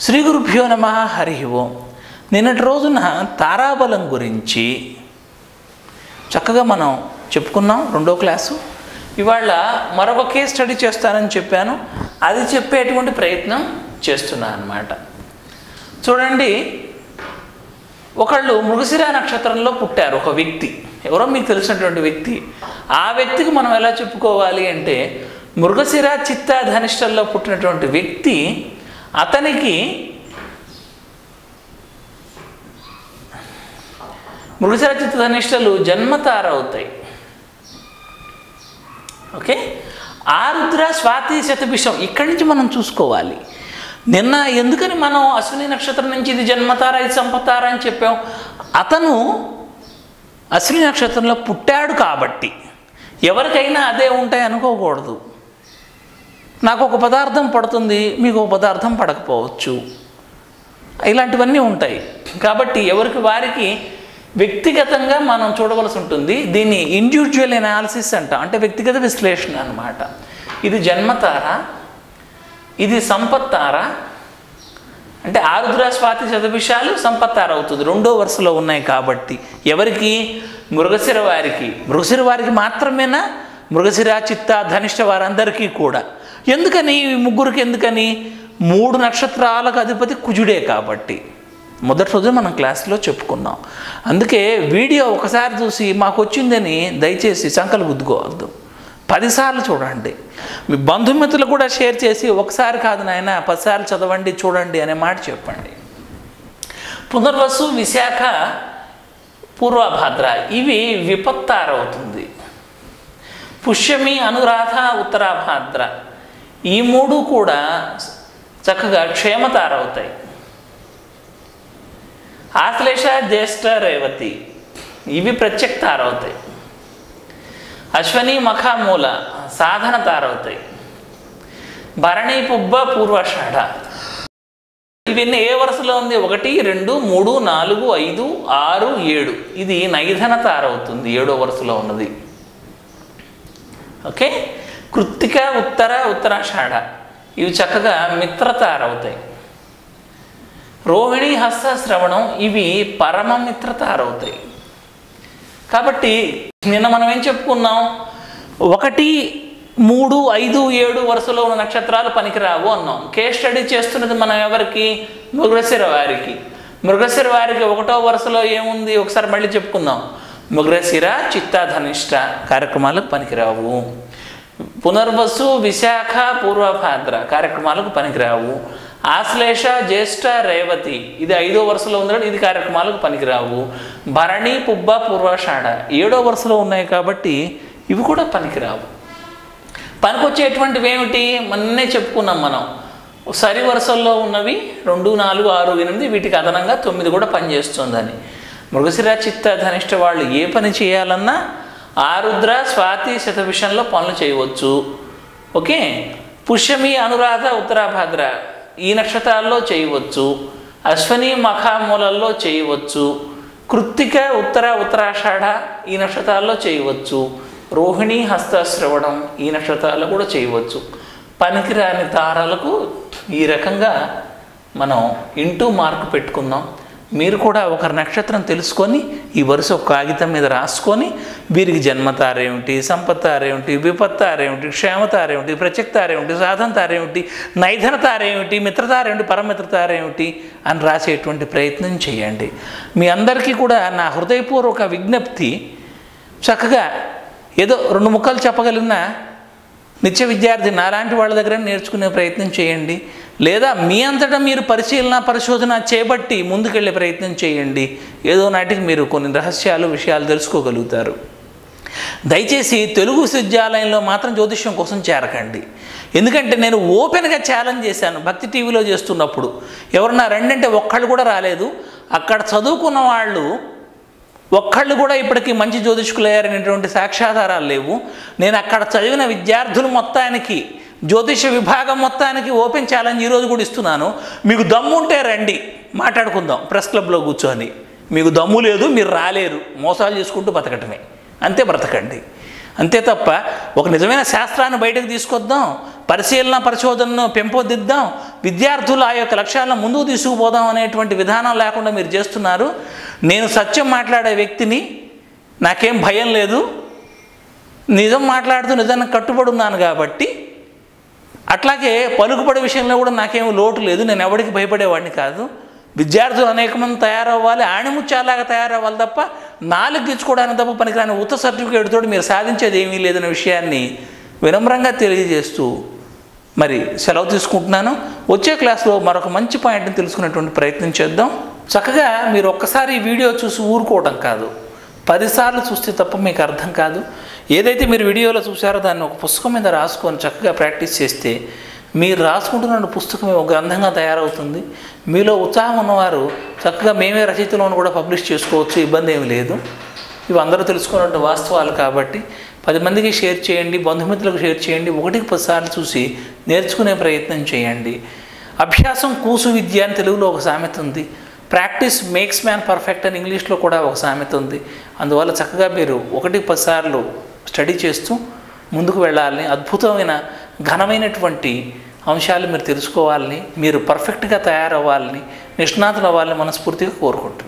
శ్రీ గురుభ్యో నమ హరి ఓం. నిన్నటి రోజున తారాబలం గురించి చక్కగా మనం చెప్పుకున్నాం రెండో క్లాసు. ఇవాళ మరొక కేస్ స్టడీ చేస్తానని చెప్పాను. అది చెప్పేటువంటి ప్రయత్నం చేస్తున్నాను అన్నమాట. చూడండి ఒకళ్ళు మృగశిర నక్షత్రంలో పుట్టారు ఒక వ్యక్తి. ఎవరో మీకు తెలిసినటువంటి వ్యక్తి. ఆ వ్యక్తికి మనం ఎలా చెప్పుకోవాలి అంటే మృగశిర చిత్త ధనిష్టల్లో పుట్టినటువంటి వ్యక్తి అతనికి మృగశిర చిత్త జన్మతార జన్మతారవుతాయి. ఓకే? ఆరుద్ర స్వాతి శతభిషం ఇక్కడి నుంచి మనం చూసుకోవాలి. నిన్న ఎందుకని మనం అశ్విని నక్షత్రం నుంచి ఇది జన్మతార ఇది సంపతార అని చెప్పాం? అతను అశ్విని నక్షత్రంలో పుట్టాడు కాబట్టి. ఎవరికైనా అదే ఉంటాయి అనుకోకూడదు. నాకు ఒక పదార్థం పడుతుంది మీకు ఒక పదార్థం పడకపోవచ్చు. ఇలాంటివన్నీ ఉంటాయి. కాబట్టి ఎవరికి వారికి వ్యక్తిగతంగా మనం చూడవలసి ఉంటుంది. దీన్ని ఇండివిజువల్ ఎనాలిసిస్ అంట అంటే వ్యక్తిగత విశ్లేషణ అన్నమాట. ఇది జన్మతార ఇది సంపత్తార అంటే ఆరుద్ర స్వాతి శతభిషాలు సంపత్తార అవుతుంది. రెండో వరుసలో ఉన్నాయి కాబట్టి. ఎవరికి? మృగశిర వారికి. మృగశిర వారికి మాత్రమేనా? మృగశిర చిత్త ధనిష్ట వారందరికీ కూడా. ఎందుకని? ఈ ముగ్గురికి ఎందుకని? మూడు నక్షత్రాలకు అధిపతి కుజుడే కాబట్టి. మొదటి రోజు మనం క్లాస్లో చెప్పుకున్నాం. అందుకే వీడియో ఒకసారి చూసి మాకు వచ్చిందని దయచేసి సంకలు గుద్దుకోవద్దు. పదిసార్లు చూడండి. మీ బంధుమిత్రులు కూడా షేర్ చేసి ఒకసారి కాదు నాయన పదిసార్లు చదవండి చూడండి అనే మాట చెప్పండి. పునర్వసు విశాఖ పూర్వభాద్ర ఇవి విపత్తారవుతుంది. పుష్యమి అనురాధ ఉత్తరాభాద్ర. ఈ మూడు కూడా చక్కగా క్షేమతారవుతాయి. ఆశ్లేష జ్యేష్ఠ రేవతి ఇవి ప్రత్యక్ తారవుతాయి అశ్వని మఖామూల సాధన తారవుతాయి భరణి పుబ్బ పూర్వాషాఢ. ఇవన్నీ ఏ వరుసలో ఉంది? ఒకటి రెండు మూడు నాలుగు ఐదు ఆరు ఏడు. ఇది నైధన తారవుతుంది ఏడో వరుసలో ఉన్నది. ఓకే? కృత్తిక ఉత్తర ఉత్తరాషాఢ. ఇవి చక్కగా మిత్రతారవుతాయి. రోహిణి హస్త శ్రవణం ఇవి పరమ మిత్రతారవుతాయి. కాబట్టి నిన్న మనం ఏం చెప్పుకున్నాం? ఒకటి మూడు ఐదు ఏడు వరుసలో ఉన్న నక్షత్రాలు పనికిరావు అన్నాం. కేస్ స్టడీ చేస్తున్నది మనం ఎవరికి? మృగశిర వారికి. మృగశిర వారికి ఒకటో వరుసలో ఏముంది? ఒకసారి మళ్ళీ చెప్పుకుందాం. మృగశిర చిత్తాధనిష్ట కార్యక్రమాలకు పనికిరావు. పునర్వసు విశాఖ పూర్వభాద్ర కార్యక్రమాలకు పనికిరావు. ఆశ్లేష జ్యేష్ఠ రేవతి ఇది ఐదో వరుసలో ఉంది ఇది కార్యక్రమాలకు పనికిరావు. భరణి పుబ్బ పూర్వాషాఢ ఏడో వరుసలో ఉన్నాయి కాబట్టి ఇవి కూడా పనికిరావు. పనికొచ్చేటువంటివి ఏమిటి? మొన్నే చెప్పుకున్నాం మనం. సరి వరుసల్లో ఉన్నవి రెండు నాలుగు ఆరు ఎనిమిది వీటికి అదనంగా తొమ్మిది కూడా పనిచేస్తుందని. మృగశిర చిత్త ధనిష్ట వాళ్ళు ఏ పని చేయాలన్నా ఆరుద్ర స్వాతి శతభిషంలో పనులు చేయవచ్చు. ఓకే? పుష్యమి అనురాధ ఉత్తరాభాద్ర ఈ నక్షత్రాల్లో చేయవచ్చు. అశ్వని మఖామూలల్లో చేయవచ్చు. కృత్తిక ఉత్తర ఉత్తరాషాఢ ఈ నక్షత్రాల్లో చేయవచ్చు. రోహిణి హస్తశ్రవణం ఈ నక్షత్రాల్లో కూడా చేయవచ్చు. పనికిరాని తారాలకు ఈ రకంగా మనం ఇంటూ మార్కు పెట్టుకుందాం. మీరు కూడా ఒకరి నక్షత్రం తెలుసుకొని ఈ వరుస ఒక కాగితం మీద రాసుకొని వీరికి జన్మతారేమిటి సంపత్తారేమిటి విపత్తారేమిటి క్షేమతారేమిటి ప్రత్యక్తారేమిటి సాధనతారేమిటి నైధనతారేమిటి మిత్రతారేమిటి పరమిత్రతారేమిటి అని రాసేటువంటి ప్రయత్నం చేయండి. మీ అందరికీ కూడా నా హృదయపూర్వక విజ్ఞప్తి చక్కగా ఏదో రెండు ముక్కలు చెప్పగలిగినా నిత్య విద్యార్థి నాలాంటి వాళ్ళ దగ్గర నేర్చుకునే ప్రయత్నం చేయండి. లేదా మీ అంతటా మీరు పరిశీలన పరిశోధన చేపట్టి ముందుకెళ్ళే ప్రయత్నం చేయండి. ఏదో నాటికి మీరు కొన్ని రహస్యాలు విషయాలు తెలుసుకోగలుగుతారు. దయచేసి తెలుగు విశ్వవిద్యాలయంలో మాత్రం జ్యోతిష్యం కోసం చేరకండి. ఎందుకంటే నేను ఓపెన్గా ఛాలెంజ్ చేశాను భక్తి టీవీలో చేస్తున్నప్పుడు. ఎవరన్నా రెండంటే ఒక్కళ్ళు కూడా రాలేదు. అక్కడ చదువుకున్న వాళ్ళు ఒక్కళ్ళు కూడా ఇప్పటికీ మంచి జ్యోతిష్కులయ్యారనేటువంటి సాక్ష్యాధారాలు లేవు. నేను అక్కడ చదివిన విద్యార్థులు మొత్తానికి జ్యోతిష విభాగం మొత్తానికి ఓపెన్ ఛాలెంజ్ ఈరోజు కూడా ఇస్తున్నాను. మీకు దమ్ము ఉంటే రండి మాట్లాడుకుందాం ప్రెస్ క్లబ్లో కూర్చొని మీకు దమ్ము లేదు మీరు రాలేరు మోసాలు చేసుకుంటూ బతకటమే. అంతే బ్రతకండి. అంతే తప్ప ఒక నిజమైన శాస్త్రాన్ని బయటకు తీసుకొద్దాం పరిశీలన పరిశోధనను పెంపొందిద్దాం విద్యార్థులు ఆ యొక్క లక్ష్యాలను ముందుకు తీసుకుపోదాం అనేటువంటి విధానం లేకుండా మీరు చేస్తున్నారు. నేను సత్యం మాట్లాడే వ్యక్తిని నాకేం భయం లేదు. నిజం మాట్లాడుతూ నిజానికి కట్టుబడి ఉన్నాను కాబట్టి అట్లాగే పలుకుబడి విషయంలో కూడా నాకేమి లోటు లేదు. నేను ఎవరికి భయపడేవాడిని కాదు. విద్యార్థులు అనేక మంది తయారవ్వాలి. ఆణిముత్యాలాగా తయారవ్వాలి తప్ప నాలుగు తెచ్చుకోవడానికి తప్ప పనికిరాని ఉత్త సర్టిఫికేట్ మీరు సాధించేది ఏమీ లేదనే విషయాన్ని వినమ్రంగా తెలియజేస్తూ మరి సెలవు తీసుకుంటున్నాను. వచ్చే క్లాస్లో మరొక మంచి పాయింట్ని తెలుసుకునేటువంటి ప్రయత్నం చేద్దాం. చక్కగా మీరు ఒక్కసారి ఈ వీడియో చూసి ఊరుకోవడం కాదు. పదిసార్లు చూస్తే తప్ప మీకు అర్థం కాదు. ఏదైతే మీరు వీడియోలో చూసారో దాన్ని ఒక పుస్తకం మీద రాసుకొని చక్కగా ప్రాక్టీస్ చేస్తే మీరు రాసుకుంటున్న పుస్తకం ఒక గ్రంథంగా తయారవుతుంది. మీలో ఉత్సాహం ఉన్నవారు చక్కగా మేమే రచయితలను కూడా పబ్లిష్ చేసుకోవచ్చు ఇబ్బంది ఏమి లేదు. ఇవి అందరూ తెలుసుకున్నటువంటి వాస్తవాలు కాబట్టి పది మందికి షేర్ చేయండి బంధుమిత్రులకు షేర్ చేయండి ఒకటికి పదిసార్లు చూసి నేర్చుకునే ప్రయత్నం చేయండి. అభ్యాసం కూసు విద్య అని తెలుగులో ఒక సామెత ఉంది. ప్రాక్టీస్ మేక్స్ మ్యాన్ పర్ఫెక్ట్ అని ఇంగ్లీష్లో కూడా ఒక సామెత ఉంది. అందువల్ల చక్కగా మీరు ఒకటికి పదిసార్లు స్టడీ చేస్తూ ముందుకు వెళ్ళాలని అద్భుతమైన ఘనమైనటువంటి అంశాలు మీరు తెలుసుకోవాలని మీరు పర్ఫెక్ట్గా తయారవ్వాలని నిష్ణాతులు అవ్వాలని మనస్ఫూర్తిగా కోరుకుంటున్నాను.